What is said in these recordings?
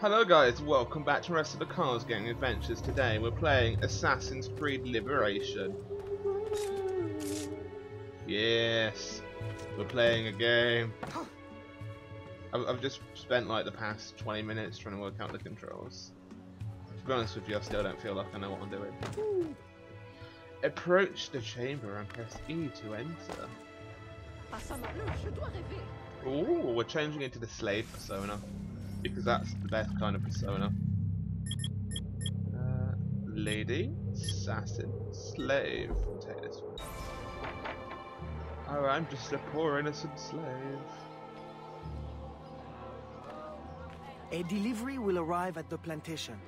Hello guys, welcome back to Rest of the Cars Gang Adventures. Today we're playing Assassin's Creed Liberation. Yes, we're playing a game. I've, I've just spent like the past 20 minutes trying to work out the controls. To be honest with you, I still don't feel like I know what I'm doing. Approach the chamber and press E to enter. Ooh, we're changing into the slave persona because that's the best kind of persona. Uh, lady, assassin, slave. We'll take this one. Oh, I'm just a poor innocent slave. A delivery will arrive at the plantation.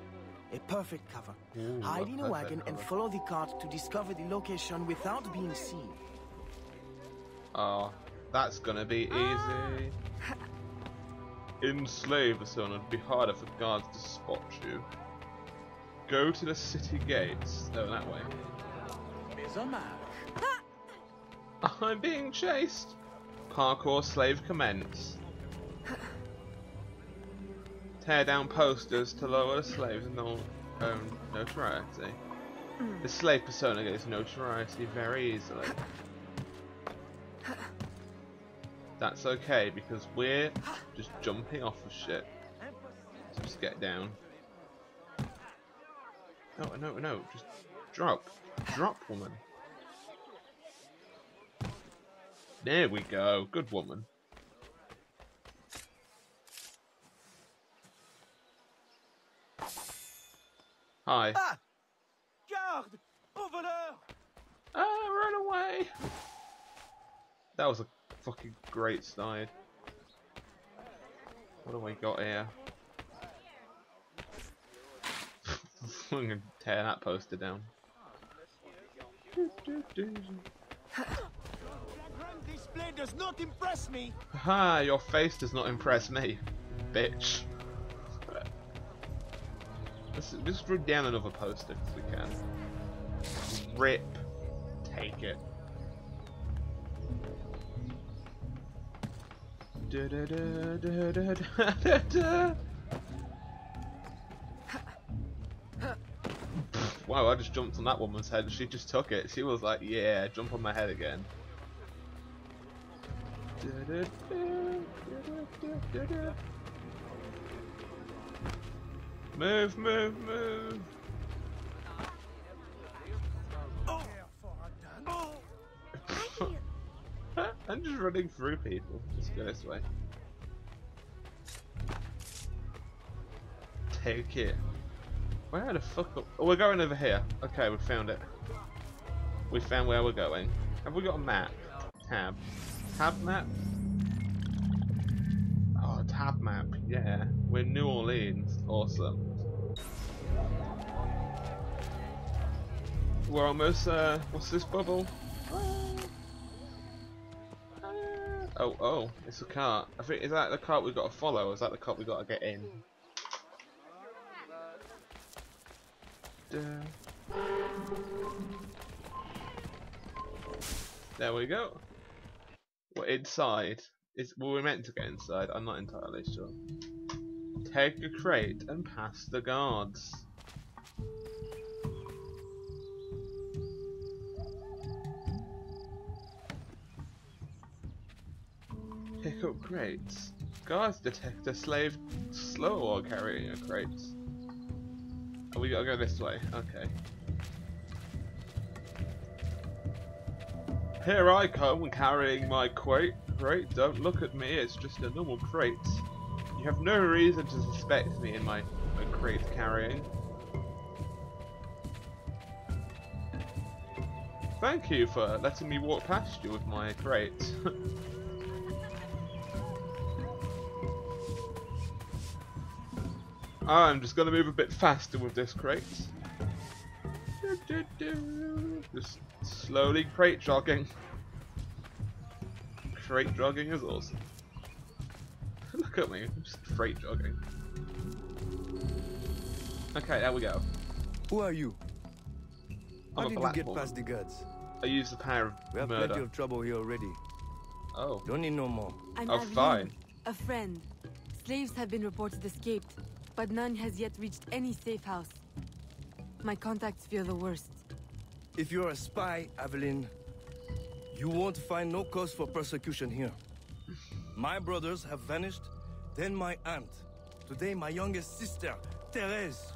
A perfect cover. Ooh, Hide in a wagon and follow the cart to discover the location without being seen. Oh, that's gonna be easy. In slave persona, it'd be harder for guards to spot you. Go to the city gates. Oh, that way. I'm being chased. Parkour slave commence. Tear down posters to lower the slave's no own notoriety. The slave persona gets notoriety very easily. That's okay because we're just jumping off of shit. So just get down. No, no, no, just drop. Drop, woman. There we go. Good woman. Hi. Ah! Garde! Au voleur! Ah, run away! That was a fucking great slide. What do we got here? I'm gonna tear that poster down. does not impress me! Ha! Your face does not impress me, bitch. Let's just rip down another poster if we can. Rip. Take it. Wow, I just jumped on that woman's head and she just took it. She was like, yeah, jump on my head again. Move, move, move. I'm just running through people. Just go this way. Take it. Where the fuck? Oh, we're going over here. Okay, we found it. We found where we're going. Have we got a map? Tab. Tab map? Oh, tab map. Yeah. We're New Orleans. Awesome. We're almost, uh, what's this bubble? Oh, oh, it's a cart. I think, is that the cart we've got to follow, or is that the cart we've got to get in? There we go. We're inside. Is we're meant to get inside. I'm not entirely sure. Take a crate and pass the guards. Pick up crates. Guards detect a slave slow while carrying a crate. Oh, we gotta go this way. Okay. Here I come carrying my crate. Crate, don't look at me, it's just a normal crate. You have no reason to suspect me in my, my crate carrying. Thank you for letting me walk past you with my crate. I'm just gonna move a bit faster with this crate. Just slowly crate jogging. Crate jogging is awesome. Look at me, I'm just crate jogging. Okay, there we go. Who are you? I'm How a did you get woman. past the guards? I use the power of We have plenty murder. of trouble here already. Oh, Don't need no more. I'm Oh, Aveline, fine. a friend. Slaves have been reported escaped. But none has yet reached any safe house. My contacts fear the worst. If you're a spy, Aveline, you won't find no cause for persecution here. My brothers have vanished, then my aunt. Today, my youngest sister, Therese.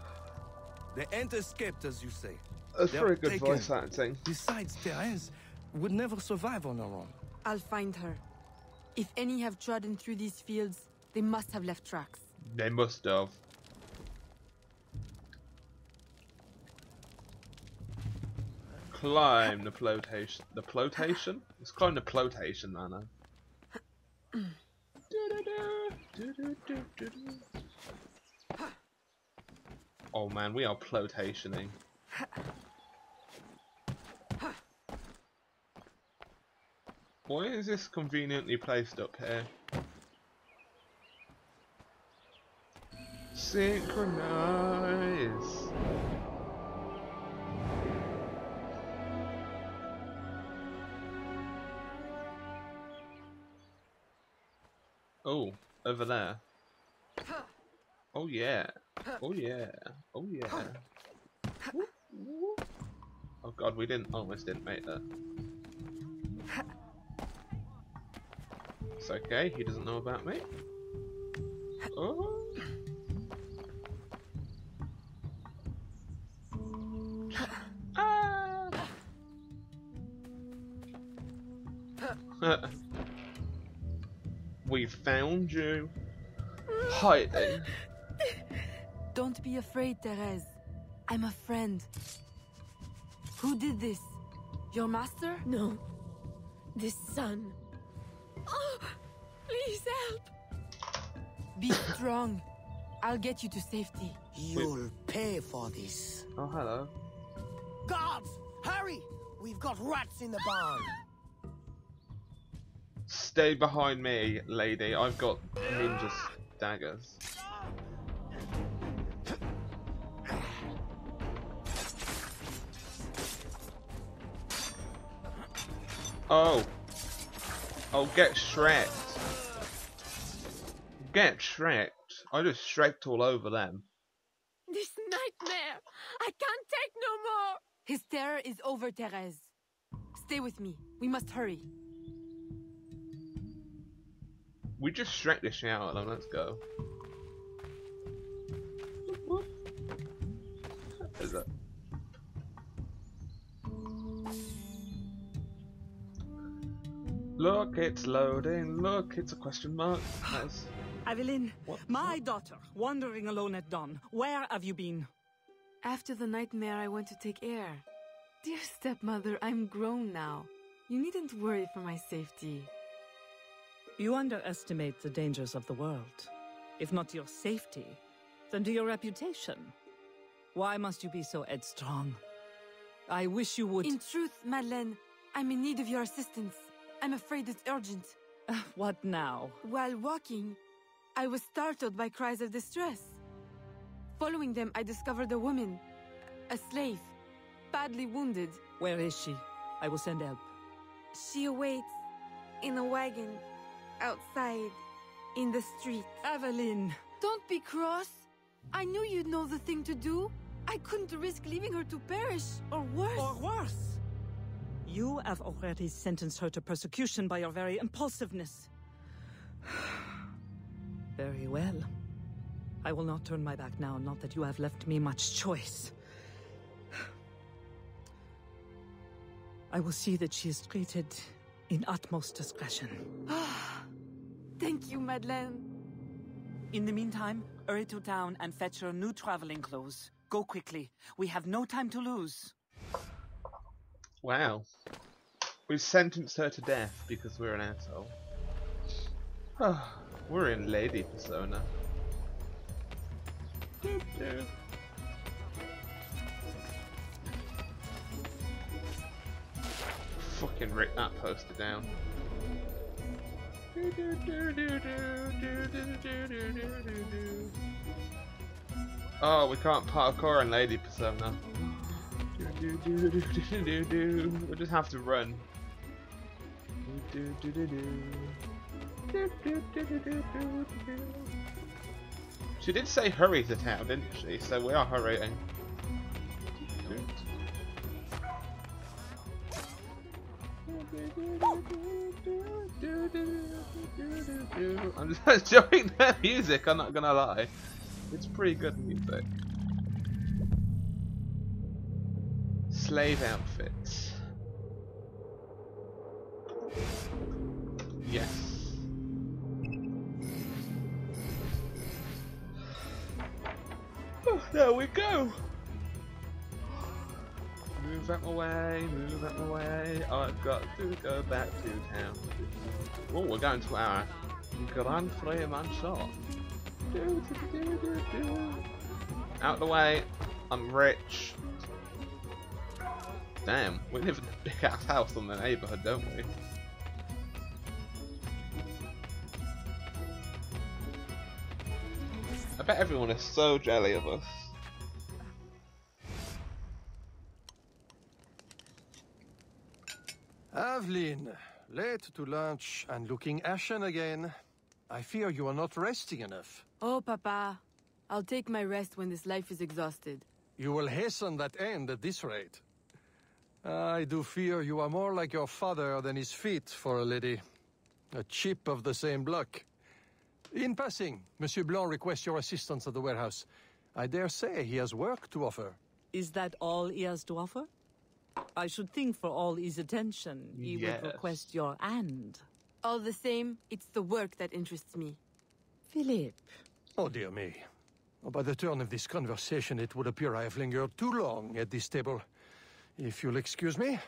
They ain't escaped, as you say. That's They're very good taken. voice acting. Besides, Therese would never survive on her own. I'll find her. If any have trodden through these fields, they must have left tracks. They must have. Climb the flotation. The flotation? Let's climb the flotation, man. Oh man, we are flotationing. Why is this conveniently placed up here? Synchronize. Oh, over there. Oh yeah. Oh yeah. Oh yeah. Whoop, whoop. Oh god, we didn't almost didn't make that. It's okay, he doesn't know about me. Oh. Ah. we found you. Hmm. Hiding. Don't be afraid, Therese. I'm a friend. Who did this? Your master? No. This son. Oh, please help. Be strong. I'll get you to safety. You'll pay for this. Oh, hello. Guards, hurry! We've got rats in the barn. Stay behind me, lady. I've got ninja daggers. Oh. Oh, get Shreked. Get Shreked. I just Shreked all over them. This nightmare. I can't take no more. His terror is over, Therese. Stay with me. We must hurry. We just Shrek this shit out of them. Let's go. What is that? Look, it's loading. Look, it's a question mark. That's Aveline, What? my daughter, wandering alone at dawn. Where have you been? After the nightmare, I went to take air. Dear stepmother, I'm grown now. You needn't worry for my safety. You underestimate the dangers of the world. If not to your safety, then to your reputation. Why must you be so headstrong? I wish you would. In truth, Madeleine, I'm in need of your assistance. I'm afraid it's urgent. Ah, what now? While walking, I was startled by cries of distress. Following them, I discovered a woman, a slave, badly wounded. Where is she? I will send help. She awaits in a wagon outside in the street. Aveline! Don't be cross. I knew you'd know the thing to do. I couldn't risk leaving her to perish, or worse. Or worse! You have already sentenced her to persecution by your very impulsiveness. very well. I will not turn my back now, not that you have left me much choice. I will see that she is treated in utmost discretion. Thank you, Madeleine. In the meantime, hurry to town and fetch her new traveling clothes. Go quickly. We have no time to lose. wow. We've sentenced her to death because we're an asshole. Ah, we're in lady persona. Doo-doo. Fucking rip that poster down. Oh, we can't parkour in Lady Persona. We'll just have to run. She did say hurry to town, didn't she? So we are hurrying. Enjoying the music, I'm not gonna lie. It's pretty good music. Slave outfits. Yes. Oh, there we go. Move that away, move that away. I've got to go back to town. Oh, we're going to our Grand Frame and shop. Out the way. I'm rich. Damn, we live in a big ass house on the neighbourhood, don't we? I bet everyone is so jelly of us. Aveline, late to lunch and looking ashen again. I fear you are not resting enough. Oh, Papa. I'll take my rest when this life is exhausted. You will hasten that end at this rate. I do fear you are more like your father than his feet for a lady. A chip of the same block. In passing, Monsieur Blanc requests your assistance at the warehouse. I dare say he has work to offer. Is that all he has to offer? I should think for all his attention, he Yes. would request your hand. All the same, it's the work that interests me. Philippe, Oh, dear me. Oh, by the turn of this conversation, it would appear I have lingered too long at this table. If you'll excuse me.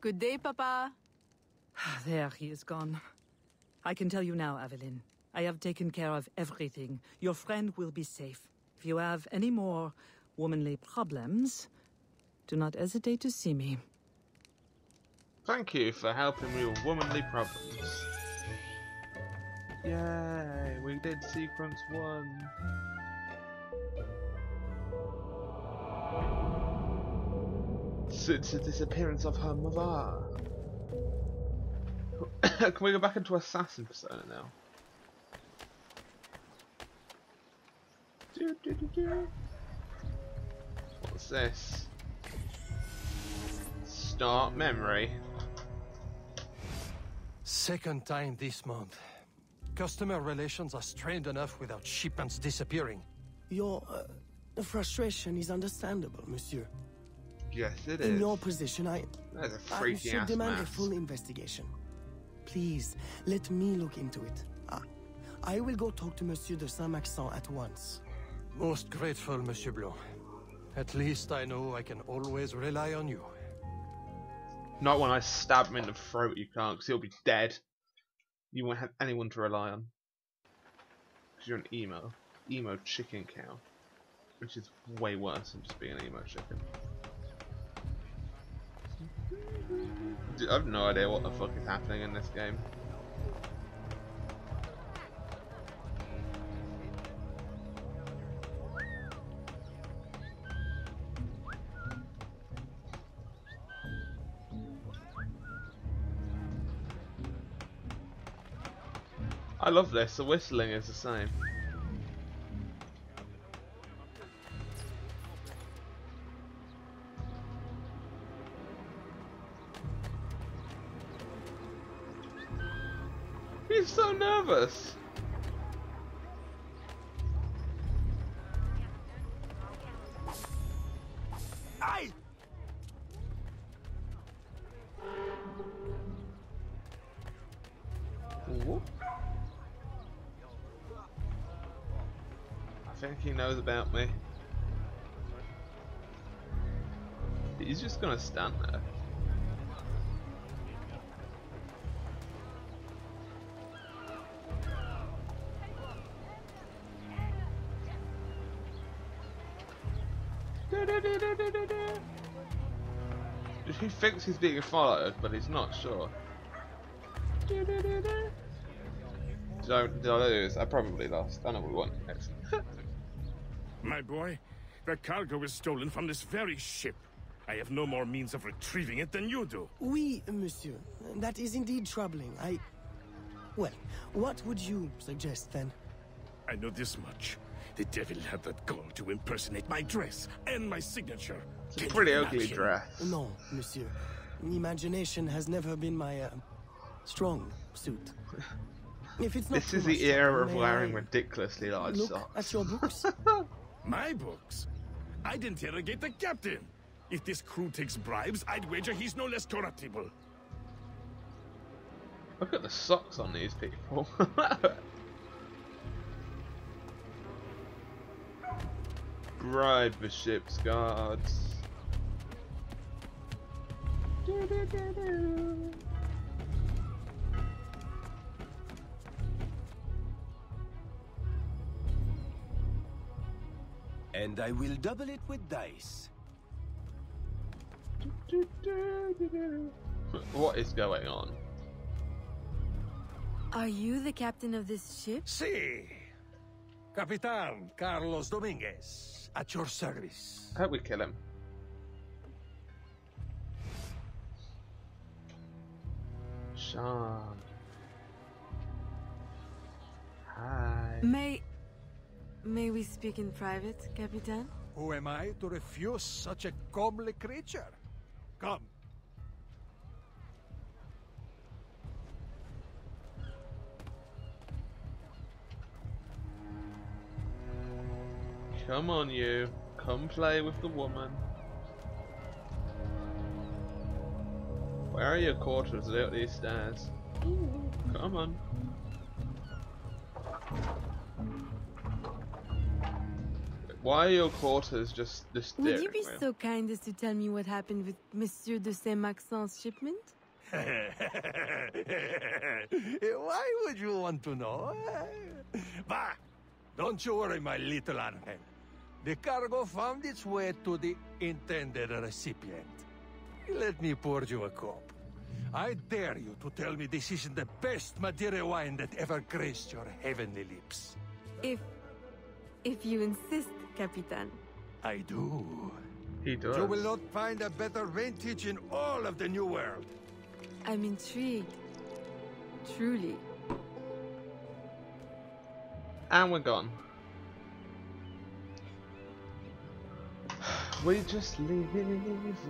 Good day, Papa. Ah, there he is gone. I can tell you now, Aveline. I have taken care of everything. Your friend will be safe. If you have any more womanly problems, do not hesitate to see me. Thank you for helping me with womanly problems. Yay, we did sequence one. Since the disappearance of her mother. Can we go back into assassin persona now? Do, do, do, do. What's this? Start memory. Second time this month. Customer relations are strained enough without shipments disappearing. Your uh, frustration is understandable, monsieur. Yes, it In is. your position, I, That's a I freaky should ass demand a full investigation. Please, let me look into it. Ah, I will go talk to Monsieur de Saint-Maxent at once. Most grateful, Monsieur Blanc. At least I know I can always rely on you. Not when I stab him in the throat, you can't, because he'll be dead. You won't have anyone to rely on. Because you're an emo. Emo chicken cow. Which is way worse than just being an emo chicken. Dude, I have no idea what the fuck is happening in this game. I love this, the whistling is the same. He's so nervous. Gonna stand there. He thinks he's being followed, but he's not sure. Did I, did I lose? I probably lost. I know we won. Excellent. My boy, the cargo was stolen from this very ship. I have no more means of retrieving it than you do. Oui, monsieur. That is indeed troubling. I... Well, what would you suggest then? I know this much. The devil had that gall to impersonate my dress and my signature. It's a pretty ugly imagine? dress. No, monsieur. Imagination has never been my uh, strong suit. If it's not This is the era of wearing I ridiculously large Look socks. at your books. My books? I'd interrogate the captain. If this crew takes bribes, I'd wager he's no less corruptible. Look at the socks on these people. Bribe the ship's guards. And I will double it with dice. What is going on? Are you the captain of this ship? Si. Capitan Carlos Dominguez, at your service. I hope we kill him. Sean. Hi. May. May we speak in private, Capitan? Who am I to refuse such a comely creature? Come. Come on, you. Come play with the woman. Where are your quarters out these stairs? Come on. Why are your quarters just this Would you be so kind as to tell me what happened with Monsieur de Saint-Maxent's shipment? Why would you want to know? Bah! Don't you worry, my little angel. The cargo found its way to the intended recipient. Let me pour you a cup. I dare you to tell me this isn't the best Madeira wine that ever graced your heavenly lips. If. If you insist, Capitan. I do. He does. You will not find a better vintage in all of the New World. I'm intrigued. Truly. And we're gone. We just leave,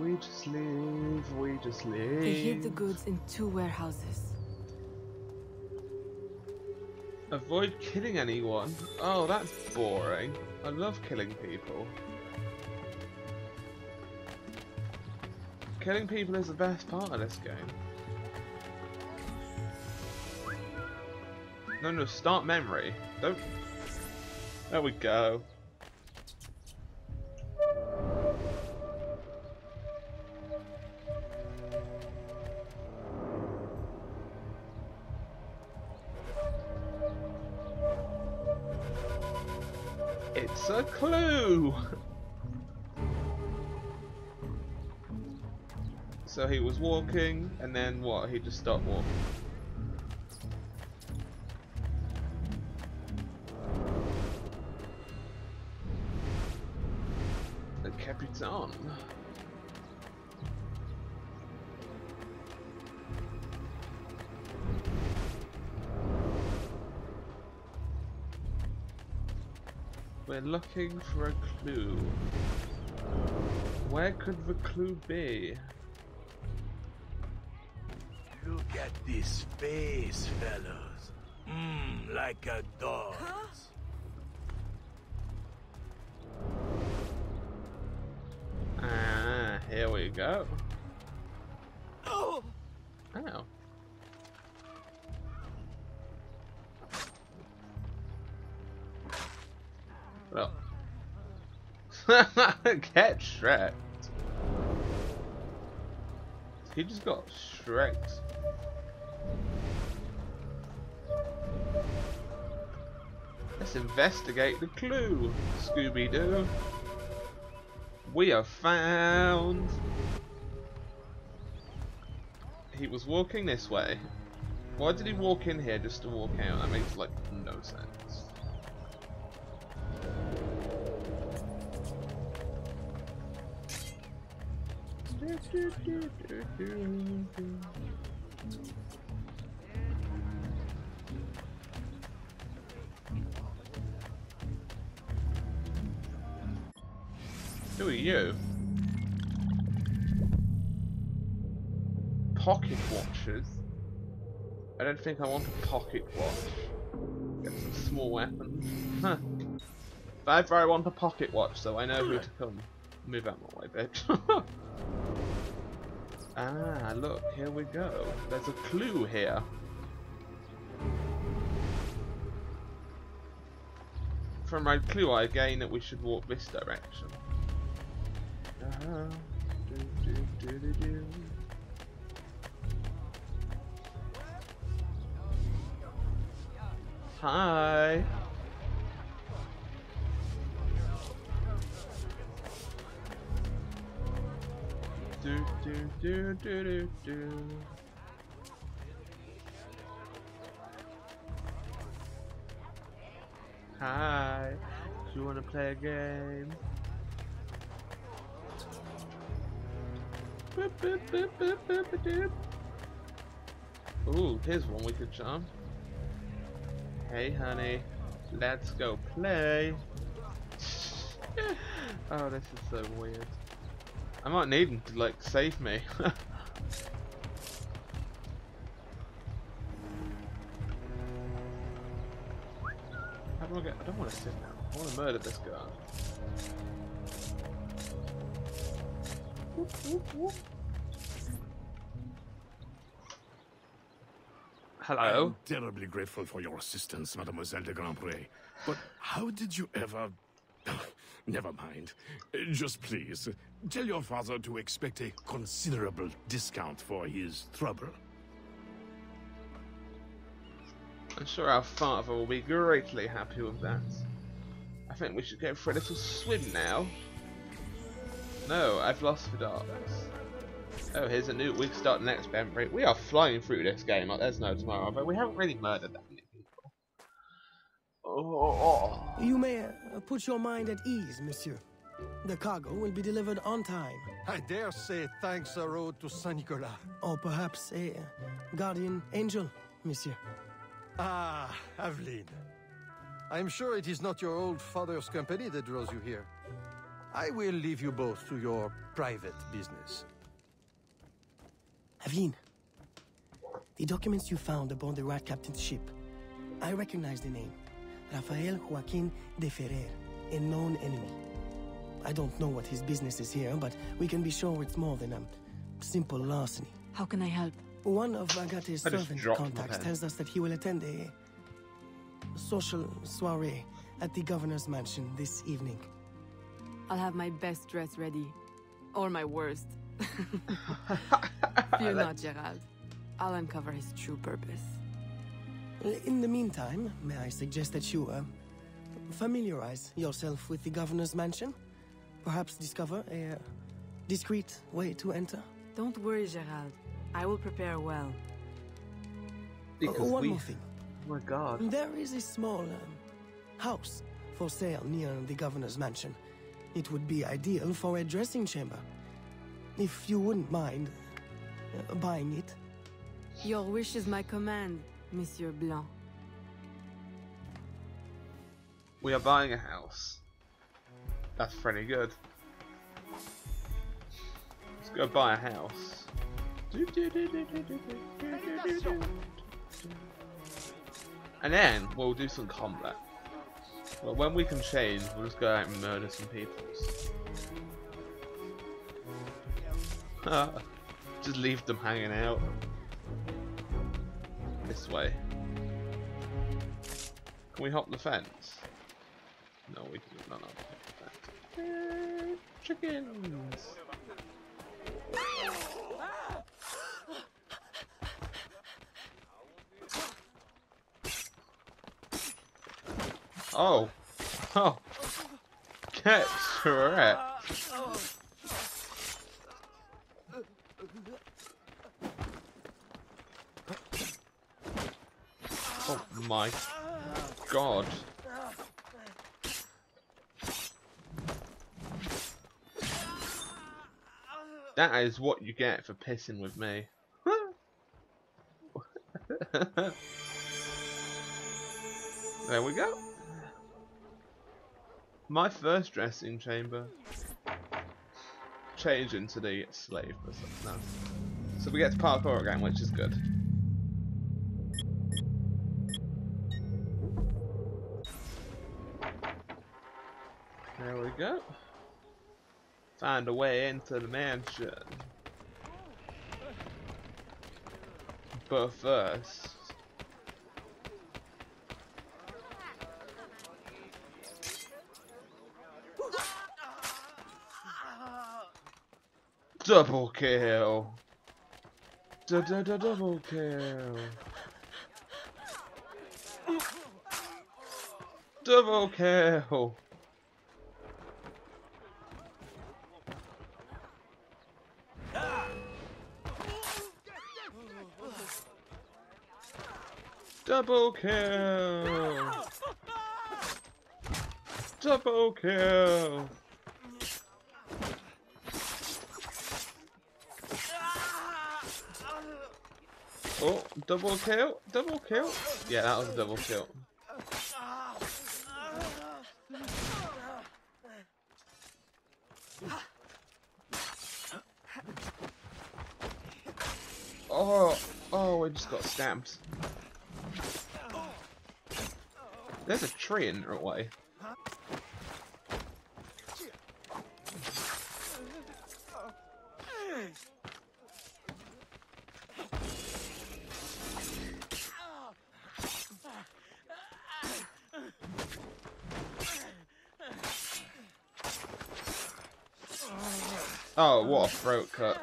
we just leave, we just leave. They hid the goods in two warehouses. Avoid killing anyone. Oh, that's boring. I love killing people. Killing people is the best part of this game. No, no, start memory. Don't. There we go. It's a clue! So he was walking, and then what? He just stopped walking. Looking for a clue. Where could the clue be? Look at this face, fellows. Mmm, like a dog. Ah, here we go. Get Shrek. He just got Shreked. Let's investigate the clue, Scooby-Doo. We have found... He was walking this way. Why did he walk in here just to walk out? That makes like no sense. Who are you? Pocket watches? I don't think I want a pocket watch. Get some small weapons. Huh. If ever I want a pocket watch, so I know who to come. Move out my way, bitch. ah, look, here we go. There's a clue here. From my clue, I gain that we should walk this direction. Uh, do, do, do, do. Hi. Do do do do do do. Hi. Do you want to play a game? Boop, boop, boop, boop, boop, boop. Ooh, here's one we could jump. Hey, honey, let's go play. oh, this is so weird. I might need him to like save me. How do I get? I don't want to sit down. I want to murder this guy. Hello. I'm terribly grateful for your assistance, Mademoiselle de Grandpré. But how did you ever... Never mind. Just please, tell your father to expect a considerable discount for his trouble. I'm sure our father will be greatly happy with that. I think we should go for a little swim now. No, I've lost the darkness. Oh, here's a new. We can start next memory. We are flying through this game like there's no tomorrow, but we haven't really murdered that. Oh, You may uh, put your mind at ease, monsieur. The cargo will be delivered on time. I dare say thanks are owed to Saint Nicolas. Or perhaps a uh, guardian angel, monsieur. Ah, Aveline. I'm sure it is not your old father's company that draws you here. I will leave you both to your private business. Aveline, the documents you found aboard the Rat Captain's ship. I recognize the name. Rafael Joaquin de Ferrer, a known enemy. I don't know what his business is here, but we can be sure it's more than a simple larceny. How can I help? One of Agaté's I servant contacts tells us that he will attend a social soiree at the governor's mansion this evening. I'll have my best dress ready. Or my worst. Fear not, Gerald. I'll uncover his true purpose. In the meantime, may I suggest that you uh, familiarize yourself with the governor's mansion? Perhaps discover a uh, discreet way to enter? Don't worry, Gerald. I will prepare well. because Uh, one we. more thing. Oh my God. There is a small um, house for sale near the governor's mansion. It would be ideal for a dressing chamber. If you wouldn't mind uh, buying it. Your wish is my command, Monsieur Blanc. We are buying a house. That's pretty good. Let's go buy a house. And then we'll do some combat. Well, when we can change, we'll just go out and murder some people. just leave them hanging out. This way. Can we hop the fence? No, we can fence. Eh, Chickens! Oh! Oh! Get correct! Oh my god. That is what you get for pissing with me. there we go. My first dressing chamber. change into the slave. No. So we get to parkour again, which is good. Go. Find a way into the mansion. But first... Double kill! Double kill! Double kill! Double kill! Double kill! Oh, double kill, double kill. Yeah, that was a double kill. Oh, oh, we just got stabbed. There's a tree in our way. Oh, what a throat cut.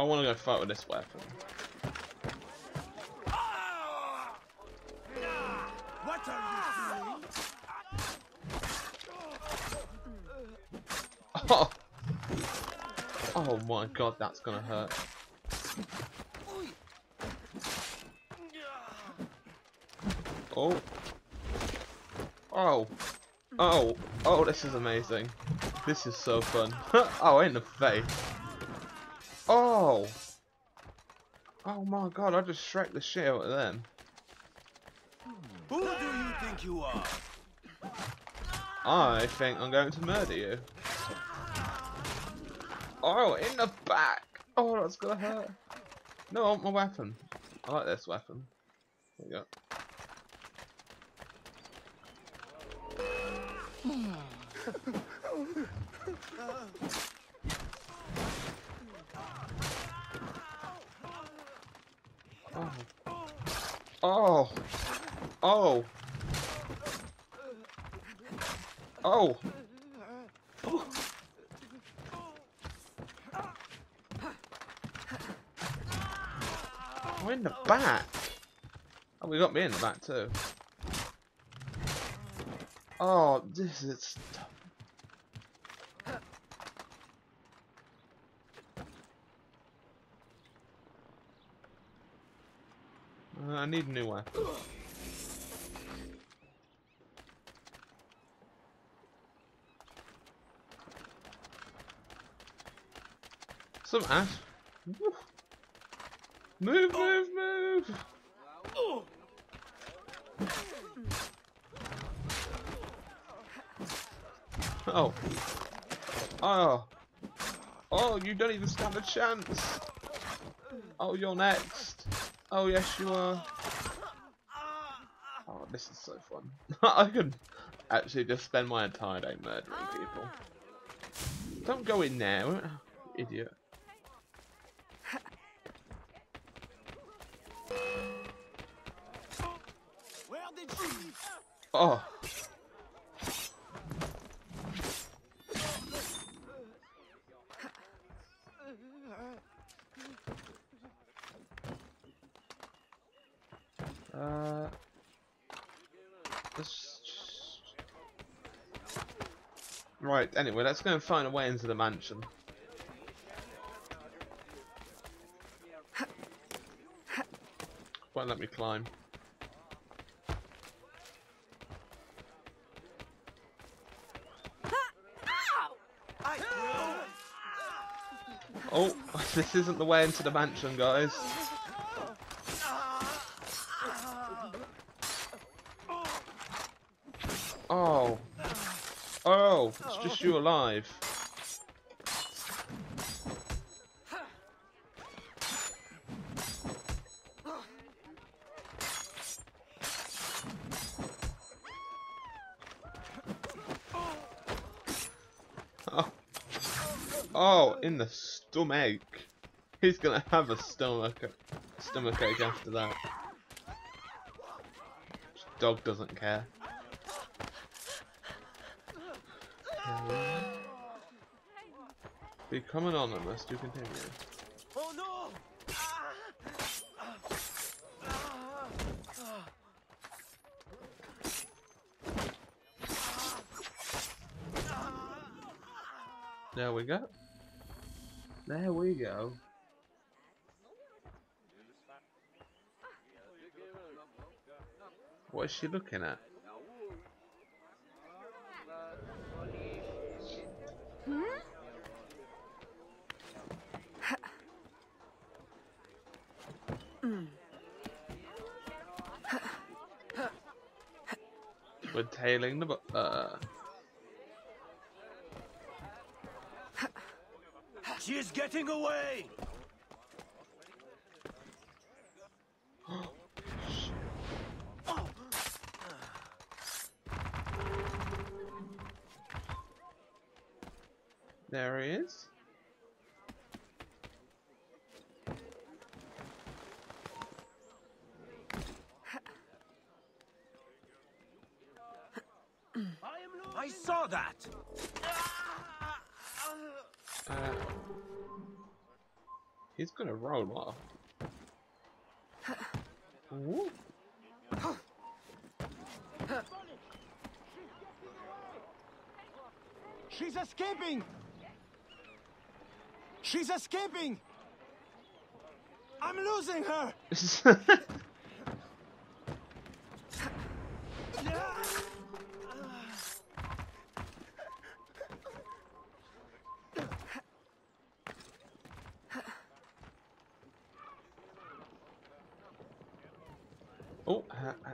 I want to go fight with this weapon. What are you doing? Oh. oh my god, that's gonna hurt. Oh. Oh. Oh. Oh, this is amazing. This is so fun. oh, in the face. Oh. Oh my god, I just shreked the shit out of them. Who do you think you are? I think I'm going to murder you. Oh, in the back! Oh, that's gonna hurt. No, I want my weapon. I like this weapon. There we go. Oh. Oh. Oh. Oh. oh. We're in the back. Oh, we got me in the back too. Oh, this is. Need new weapon. Some ass. Move, move, move! Oh. Oh. Oh, you don't even stand a chance. Oh, you're next. Oh, yes, you are. Oh, this is so fun. I could actually just spend my entire day murdering people. Don't go in there, idiot. Where did she? Oh. Uh, right, anyway, let's go and find a way into the mansion. Won't let me climb. Oh, this isn't the way into the mansion, guys. Oh. Oh, it's just you alive. Oh. Oh, in the stomach. He's gonna have a stomach stomach ache after that. Dog doesn't care. Become anonymous to continue. Oh no! There we go. There we go. What is she looking at? We're tailing the bu- uh She is getting away! There he is. He's gonna roll off. Ooh. She's escaping! She's escaping! I'm losing her! oh, uh, uh,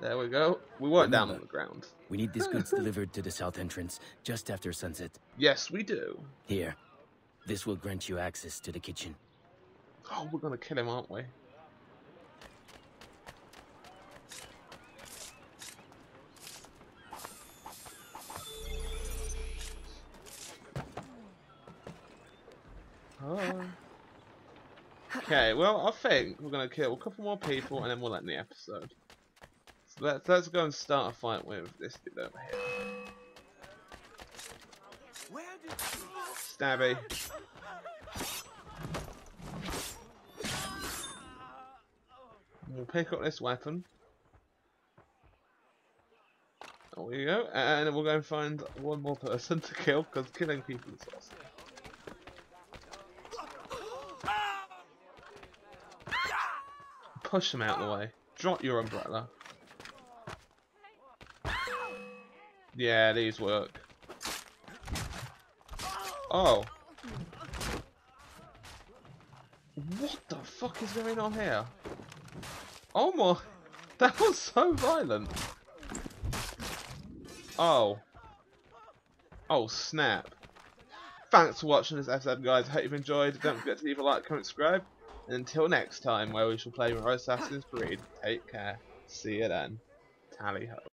there we go. We weren't down on the ground. We need these goods delivered to the south entrance just after sunset. Yes, we do. Here. This will grant you access to the kitchen. Oh, we're gonna kill him, aren't we? Okay, well, I think we're gonna kill a couple more people and then we'll end the episode. So let's let's go and start a fight with this dude over here. Stabby. We'll pick up this weapon. There we go, and we'll go and find one more person to kill, because killing people is awesome. Push them out of the way. Drop your umbrella. Yeah, these work. Oh. What the fuck is going on here? Oh my... That was so violent. Oh. Oh, snap. Thanks for watching this episode, guys. Hope you've enjoyed. Don't forget to leave a like, comment, subscribe. And until next time, where we shall play more Assassin's Creed, take care. See you then. Tally ho.